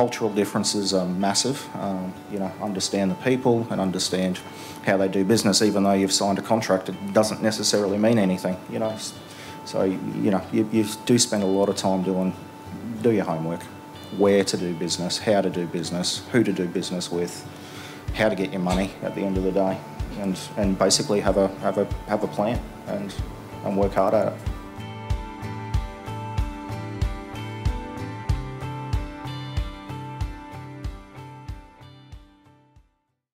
cultural differences are massive. Um, you know, understand the people and understand how they do business. Even though you've signed a contract, it doesn't necessarily mean anything. You know, so you know you, you do spend a lot of time doing do your homework, where to do business, how to do business, who to do business with, how to get your money at the end of the day, and and basically have a have a have a plan and and work hard at it.